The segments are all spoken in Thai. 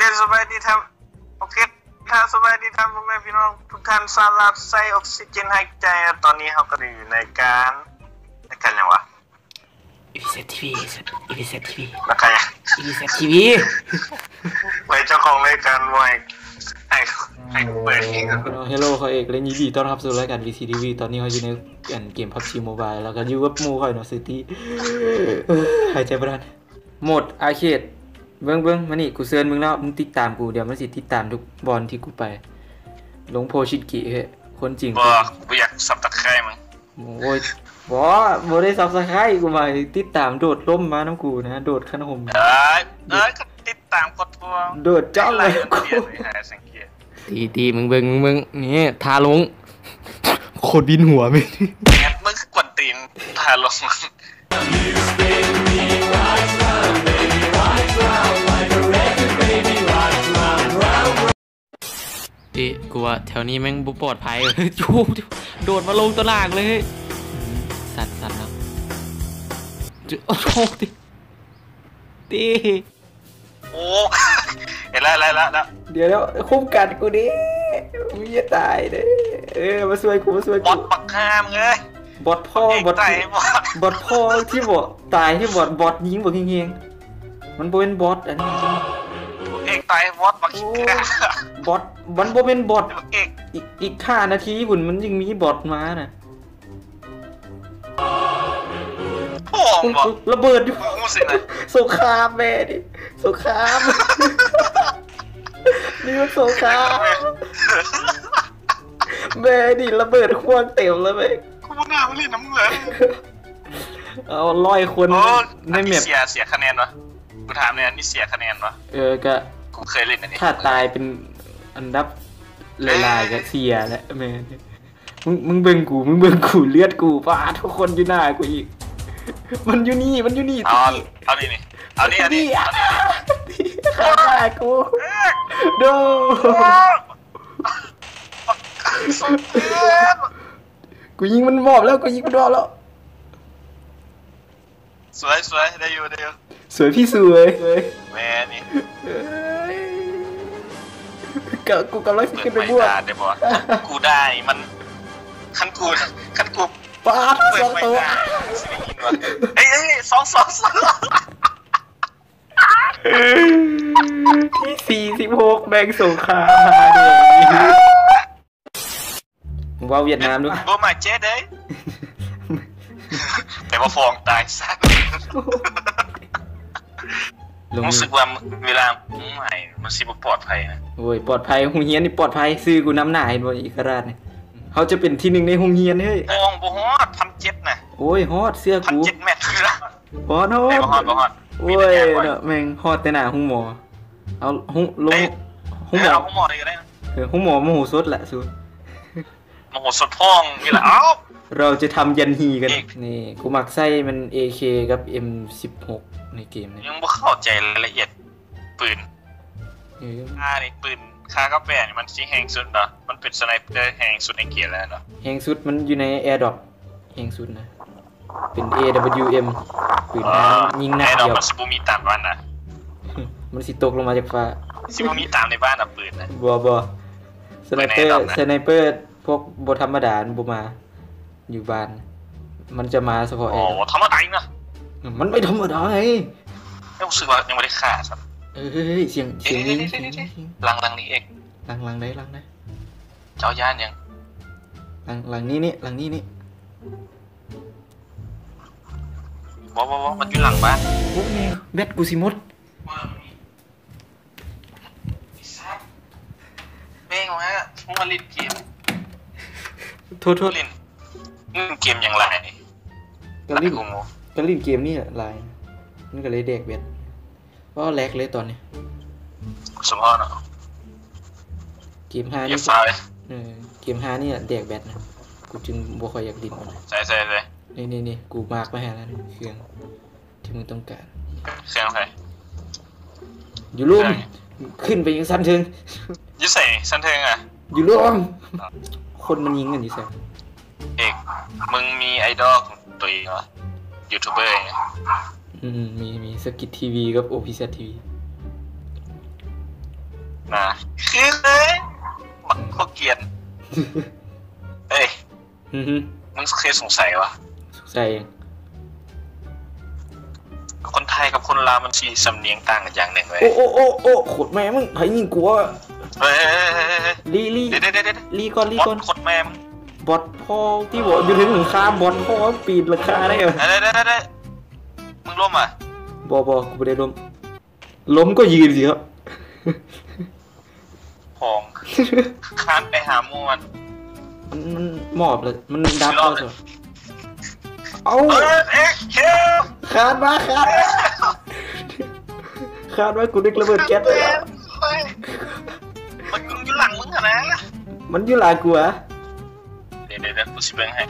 เคสบายดีครับโอเคถ้าสบายดีครับพ่อแม่พี่น้องทุกท่านสารับใส่ออกซิเจนหายใจนะตอนนี้เขาก็ได้อยู่ในการในการยังวะอีเซทีวีอีเซทีวีแล้วกันยังอีเซทีวีไว้เจ้าของรายการไว้ให้ให้เปิดเองครับเฮลโลเขาเอกเล่นยินดีต้อนรับสู่รายการ VCTV ตอนนี้เขาอยู่ในเกม PUBG Mobile แล้วก็อยู่กับหมูคอยเนาะซิตี้หายใจบ่ทันโหมดอาเคด เบิ้งเบิ้งมานี่กูเซิร์นมึงแล้วมึงติดตามกูเดี๋ยวมันสิติดตามทุกบอลที่กูไปลงโพชินกิเฮ้ยคนจริงบ่กูอยากสับตะไคร้มึงโอ้ยบอบ่ได้ซับสไครต์กูมาติดตามโดดร่มมาน้ำกูนะโดดขนมเอ้ยเอ้ยก็ติดตามกดทัวร์โดดจ้องไล่เลยมันกูเปลี่ยนไปหาสังเกตตีตีมึงเบิ่งมึงเบิ่งนี่ทาลงโคตรบินหัวไหมงั้นมึงก็กดตีนพาลง ตีกูว่าแถวนี้แม่งบุปลอดภัยจูโดดมาลงตัวล่างเลยเฮ้ยอืมสั่นสั่นแล้วจุโอ้โหตีตีโอ้เห็นแล้วเห็นแล้วเห็นแล้วเดี๋ยวแล้วคุ้มกันกูดิมึงจะตายเด้เออมาช่วยกูมาช่วยบกูอดปักห้ามเลยบอดพ่อเอกบอดใจพี่บอดบอดพ่อที่บอดตายที่บอดบอดยิงบอดเงี้ยงๆมันบ่เป็นบอดอันนี้เอก ตายบอดปักขี้กาบอดมันบ่เป็นบอดเอกอีกอีกห้านาทีหุ่นมันยังมีบอดมาน่ะพ่อมึงบอกระเบิดอยู่มึงสินะสงครามแม่ดิสงครามนี่มันสงครามแม่ดิระเบิดควงเต็มแล้วแม่งกูบ่น่ามาเล่นน้ำเลยเอาร้อยคนโอ้ในอันแมนี้ปเสียเสียคะแนนวะกูถามเนี่ยอันนี้เสียคะแนนวะเออก็ กูเคยเล่นอันนี้ถ้าตายเป็นอันดับลายๆก็เสียแล้วแม่มึงมึงเบิ่งกูมึงเบิ่งกูเลือดกูป้าดทุกคนอยู่หน้ากูอีก มันอยู่นี่มันอยู่นี่เอาที่เอานี่นี่เอานี่อันนี้อะเอานี่ข้างหน้ากูโดสุดเกินกูยิงมันมอบแล้วกูยิงมันมอบแล้วสวยสวยได้อยู่ได้อยู่ สวยพี่สวยสวยแม่นี่เอ้ยกะกูกำลังจะเปิดขึ้นไปไม่บวชได้ได้บ่กูได้มันขั้นกูขั้นกูป้าดเปิสดองไม่ตัวได้สิได้ยินวะเอ้ยเอ้ยสองสองสองที่สี่สิบหกแบ่งสงครามมาเดี๋ยวนี้มึงว่าเวียดนามด้วยบ่มาเจ๊เด้ยแต่ว่าฟองตายซะลง รู้สึกว่าเวลาไม่มันสิบปลอดภัยนะโอ้ยปลอดภัยหงเฮียนนี่ปลอดภัยซื้อกูน้ำหนาเห็นบ่อีกราชเนี่ยเขาจะเป็นที่หนึ่งในหงเฮียนเฮ้ยฟองบ่ฮอดพันเจ็ดนะโอ้ยฮอดเสื้อพันกูเจ็ดแมตรคือละฮอดฮอไอ้ดบ่ฮอดบ่ฮอดโอ้ยเนาะแม่งฮอดแต่หน้าห้องหมอเอาห้องลงเอ้ยห้องหมอเอาห้องหมอได้ก็ได้นะเออห้องหมอโมโหสดแหละสุดมโหสถพ่องนี่แหละเอ้าเราจะทำยันฮีกันอีกนี่กูมักไส้มัน AK กับ M16 ในเกมนี้ยังบ่เข้าใจรายละเอียดปืนเออค่านี่ปืนค่ากาแฟนี่มันสิแฮงสุดเนาะมันเป็นสไนเปอร์แฮงสุดในเกียร์แล้วเนาะแหงสุดมันอยู่ใน AirDrop แหงสุดนะ เป็น AWM ปืนน้ำยิงนัดแน่นอนเดียวมันสิบ่มีตามบ้านนะมันสิตกลงมาจากฟ้าสิบ่มีตามในบ้านอะปืนนะบัวบัวสไนเปอไม่แน่ร์นอนนะสไนเปอร์พวกบธรรมดาบุมาอยู่บ้าน มันจะมาเฉพาะโอ้แอร์ธรรมดาอีกนะ มันไม่ธรรมดาไงรู้สึกว่ายังไม่ได้ฆ่าครับเอ้ยเสียงเสียงยิงเสียงยิงหลังหลังนี้เองหลังหลังไหนหลังไหนเจ้าย่านยังหลังหลังนี้นี่หลังนี้นี่บ่บ่บ่มันอยู่หลังบ้านโอ้แม่แบตกูสิหมดแม่งวะมึงมาเล่นเกมโทษโทษเล่นเล่นเกมอย่างไรก็ลิ้นกูงง ก็ลิ้นเกมนี่แหละลายมันก็เลยเด็กแบตก็แลกเลยตอนนี้สมพรเนาะเกมห้าอย่านี่ฟ้าเลยเออเกมห้านี่แหละเด็กแบตนะกูจึงบ่ค่อยอยากลิ้นมันใส่ใส่เลยนี่นี่นี่กูมาร์กมาให้แล้วนี่เครื่องที่มึงต้องการเครื่องใครอยู่ร่วมเครื่องขึ้นไปยังสั้นเชิงอยิ่ใส่สันเทิงอะ อยู่ร่วมคนมันยิงกันอยู่แซ่เอกมึงมีไอดอลของตัวเองเหรอ ยูทูบเบอร์ไงอืมมีมีสกิททีวีกับโอพีซทีวีนะคือเลยมักเขาเกลียนเอ้ยอือฮึมึงเคยสงสัยวะสงสัยคนไทยกับคนลาวมันสีสำเนียงต่างกันอย่างหนึ่งเว้ยโอ้โอ้โอ้โอ้ขดแม่มึงไผยิงกูวะเฮ้ยเฮ้ยเฮ้ยเฮ้ยเฮ้ยลีลีเดี๋ยวเดี๋ยวเดี๋ยวเดี๋ยวลีก่อนลีบอก่อนดขดแม่มึง บอทพอที่บอกอยู่ถึงหลังคาบอทพอปีนหลังคาได้เหรอเดี๋ยวเดี๋ยวเดี๋ยวเดี๋ยวมึงร่วมอะบอบอกูไม่ได้ล้มล้มก็ยืนสิครับพองคานไปหาหมูมันมันมันหมอบเลยมันดับรอก็บเลยสิเอาเอ้ยเอ๊ะเฮ้ยขาดมาขาดขาดมากูนึกระเบิดแก๊สไปแล้วเฮ้ยมันมึงอยู่หลังมึงอะนะมันอยู่หลายกูอะ เดี๋ยวเดี๋ยวเดี๋ยวกูสิเบิ่งให้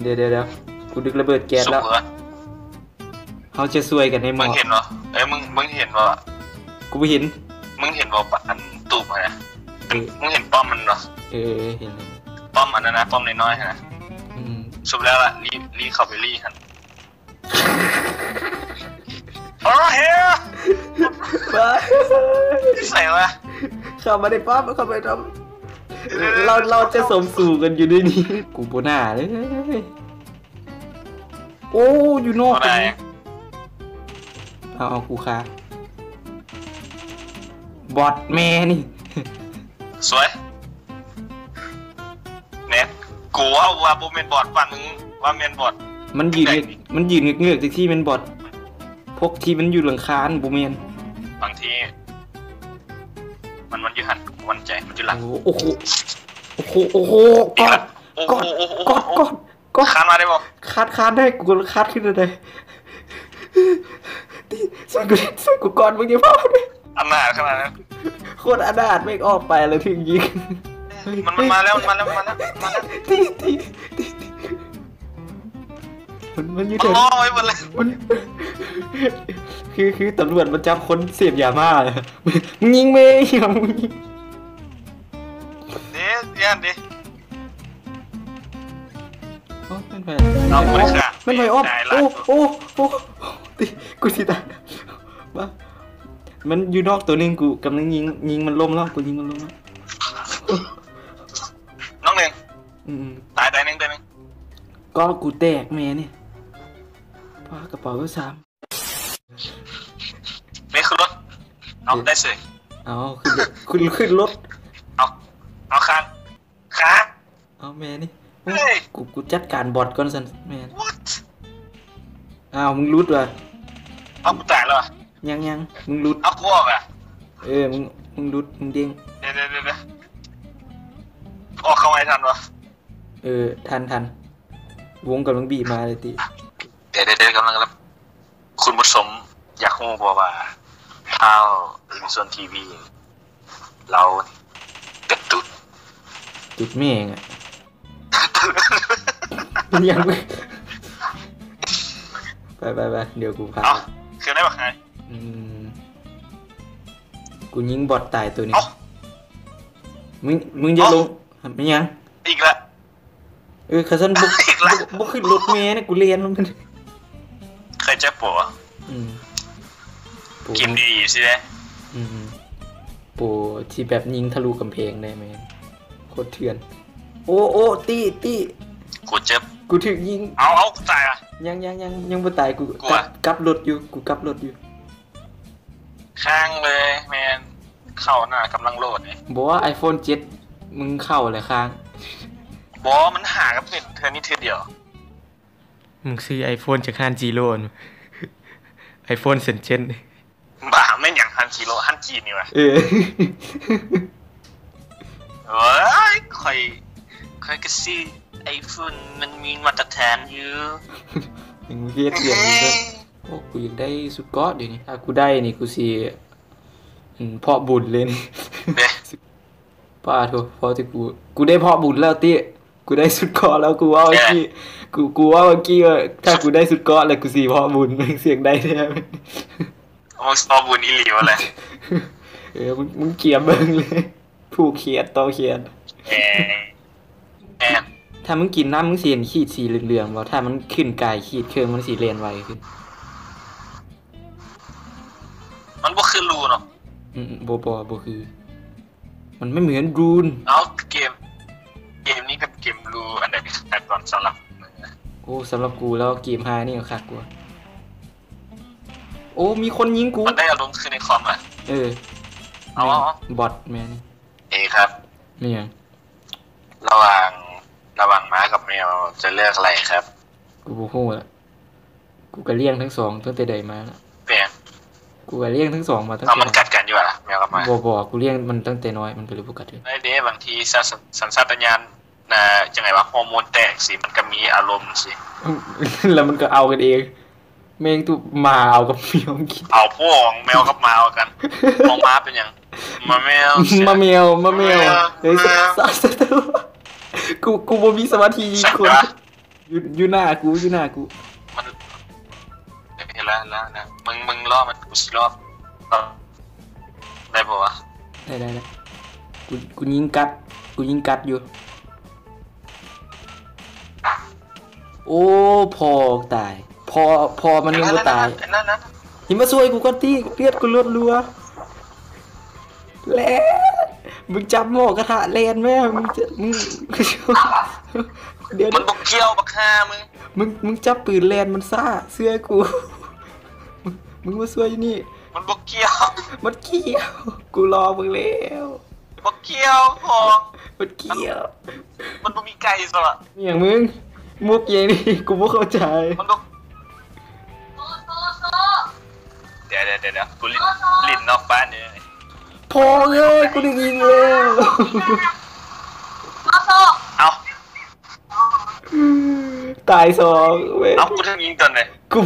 เดี๋ยวเดี๋ยวเดี๋ยวกูนึกระเบิดแก๊สสุแล้วกเหรอเขาจะซวยกันในหมมึองเห็นเหรอเอ้ยมึงมึงเห็นว่ากูไม่เห็น มึงเห็นว่าปะอันตูบอะนะเออมึงเห็นป้อมมันเหรอเออเห็นเลยป้อมอันนั้นนะป้อมน้อยๆนะอืมสุดแล้วล่ะรีรีเข้าไปรีกันโอ้เฮ้ยไปที่ใส่วะ เข้ามาในป้อมเข้าไปทำ เราเราจะสมสู่กันอยู่ด้วยนี่กูโบหน้าเลยโอ้อยู่นอกอะไรเอาเอากูค้าบอทแม่นี่ สวยเน็ตกูว่าว่าโบเมนบอดปั่นมึงว่าเมนบอดมันยืนเงือกมันยืนเงือกๆจากที่มันบอทพวกที่มันอยู่หลังคานบูเมนบางที มันมันอยู่หัน กูมั่นใจมันอยู่หลังโอ้โหโอ้โหโอ้โหโอ้โหอีกกอแล้ดวโอ้กโหอดโอ้โหกอดกอดกอดคานมาได้บ่คาดคาดได้กูคาดขึ้นเลยที่ช่วยกูช่วยกูก่อนมึงอย่าพ่อดิอำนาจขนาดนั้นโคตรอนาถไม่ออกไปเลยถึงยิงมันมันมาแล้วมันมาแล้วมันมาแล้วมันมาแล้วที่ที่ที่มันมันอยู่มันแถวล่อไว้หมดเลยมันคือคือตำรวจมันจับคนเสพยาบ้าเลยมึงยิงเมย์อย่ามึงยิง เดี๋ยวเดี๋ยวดิโอ้มันไปเอาไปค่ะมันไปอ้อมได้ละโอ้โอ้โอ้ติกูสิตายบ้ามันอยู่นอกตัวหนึงกูกำลังยิงยิงมันล้มแล้วกูยิงมันล้มแล้วน้องหนึ่งอืมตายตายหนึ่งตายหนึ่งก็กูแตกแม่เนี่ยป้ากระเป๋าก็สามนี่คือรถเอาได้สิเอาขึ้นรถขึ้นขึ้นรถเอาเอาคาน คานเอาแม่นี่เฮ้ยกูกูจัดการบอทก่อนสันแม่ what อ้าวมึงรุดว่ะเอากูตายแล้วอะยังยังมึงรุดเอากูออกอะเออมึงมึงรุดมึงเด้งเดี๋ยวเดี๋ยวเดี๋ยวเดี๋ยวออกเข้าไม่ทันวะเออทันทันวงกำลังบีบมาเลยติเดี๋ยวเดี๋ยวเดี๋ยวกำลังรับคุณผู้ชมอยากรู้บอกว่าข้าวลิมซอนทีวี เรากระตุด จุดแม่งอะมันยังไม่ไปไปไปเดี๋ยวกูพาเอ้าคือได้ปะไงอืมกูยิงบอทตายตัวนี้ เอ้า มึงมึงจะเอ้าลงไม่ยัง อีกแล้วเออขาสันบุกอีกแล้ว บุกขึ้นรถเมล์เนี่ยกูเรียนมันเคยเจ็บปวดอืมปูกินดีใช่ไหมอืมปูที่แบบยิงทะลุกำแพงได้ไหม โคตรเถื่อน โอ้โอ้ตีตีกูเจ็บ กูถึกยิง เอาเอากูตายอะ ยังยังยังยังไม่ตายกูกลัวกลับกลับรถอยู่กูกลับรถอยู่ข้างเลยแมนเข้าหน้ากำลังโหลดเนี่ยบอกว่า iPhone 7 มึงเข้าอะไรค้าง บอมันหากับเพื่อนเธอนี่เธอเดียว มึงซื้อ iPhone จากฮันจีโร่ไอโฟนเซนเจนบ้าไม่นอย่างฮันกิโลฮันจีนี่วะเออ เอ้ยค่อยค่อยก็ซื้อไอโฟนมันมีมาตรฐานอยู่มึงเรียกเสียงมึงด้วยโอ้กูอยากได้สุดกอดเดี๋ยวนี้ถ้ากูได้นี่กูสิอืมเพาะบุญเลยนี่เด้ป้าโทพอที่กูกูได้เพาะบุญแล้วเตี้ยกูได้สุดเกาะแล้วกูว่าเมื่อกี้กูกูว่าเมื่อกี้ว่าถ้ากูได้สุดเกาะแล้วกูสีเพาะบุญแม่งเสียงได้แท้เอาสตอบุญอีหลีวะเลยเออมึงมึงเกียบเบิ่งเลย ผู้เขียดต่อเขียดแหมแหมถ้ามึงกินน้ำมึงสิเห็นขีดสีเหลืองๆบ่ถ้ามันขึ้นกายขีดเครื่องมันสีเรียนไวขึ้น มันบ่คือรูเนาะอืมบ่บ่บ่คือ มันไม่เหมือนรูนเอาเกม เกมนี้กับเกมรูอันไหนแต่ก่อนสำหรับมึงนะโอ้สำหรับกูแล้วเกมฮานี่ก็คักกว่าโอ้มีคนยิงกู มันได้อารมณ์คือในคอมอะ เออ เอาเอาเอาบอทแมนเอ ครับนี่ยังระหว่างระหว่างม้ากับแมวจะเลือกอะไรครับ กูโมโหละกูก็เลี้ยงทั้งสองตั้งแต่ใดมาแล้วเปลี่ยนกูก็เลี้ยงทั้งสองมาตั้งเอาแต่มันกัดกันอยู่อะล่ะแมวกับหมาบ่บ่กูเลี้ยงมันตั้งแต่น้อยมันก็เลยบ่กัดเลยไอ้เด้บางทีสัญสัญชาตญาณนะจังไงวะฮอร์โมนแตกสิมันก็มีอารมณ์สิแล้วมันก็เอากันเองแม่งตุมาเอากับเมียมงกินเอาพวกแมวกับหมาเอากันมองม้าเป็นหยัง มาแมวเสียมาเมียวมาเมียวมาเฮ้ยเมียวสัสสัสกูกูบ่มีสมาธิยิงคนสัสวะอยู่อยู่หน้ากูอยู่หน้ากู มันเห็นแล้วแล้วนะมึงมึงล่อมันกูสิรอบได้ปะวะได้ได้ได้กูกูยิงกัดกูยิงกัดอยู่ โอ้พอตาย พอพอมันยังบ่ตายนั่นนั่นหิมาช่วยกูก่อนตีเลือดกูลดรัว แลนมึงจับหม้อกระทะแลนแม่มึงจะมึงเดี๋ยวมันบกเกี่ยวบักฆ่ามึงมึงมึงจับปืนแลนมันซ่าเสื้อกู มึงมึงมาช่วยอยู่นี่ มันบกเกี่ยว มันเกี่ยว กูรอมึงแล้วบกเกี่ยวพอมันเกี่ยว มันบ่มีไก่สละนี่อย่างมึงมุกเยังนี่กูไม่เข้าใจ มันบกเดี๋ยวเดี๋ยวเดี๋ยวเดี๋ยวกูลิ้นลิ้นนอกบ้านเนี่ย พอเลยกูได้ยิงแล้วเอาตายสองเว้ยเอากูทั้งยิงตอนไหนกู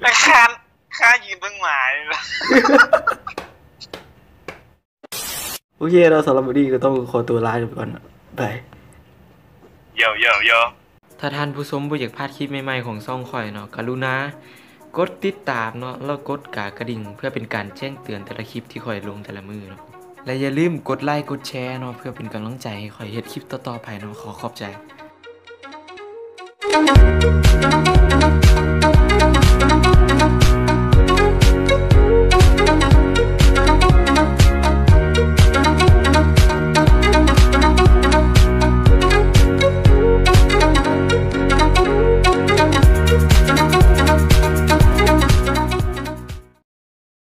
ไอ้คานข้ายืนเบื้องหมายเลยโอเคเราสำหรับวันนี้ก็ต้องขอตัวลาไปก่อนนะบายเยอะเยอะเยอะ ถ้าท่านผู้ชมบ่อยากพลาดคลิปใหม่ๆของซ่องข่อยเนาะกรุณากดติดตามเนาะแล้วกดกากระดิ่ง เพื่อเป็นการแจ้งเตือนแต่ละคลิปที่ข่อยลงแต่ละมือเนาะและอย่าลืมกดไลค์กดแชร์เนาะเพื่อเป็นกำลังใจให้ข่อยเฮ็ดคลิปต่อๆไปเนาะขอขอบใจ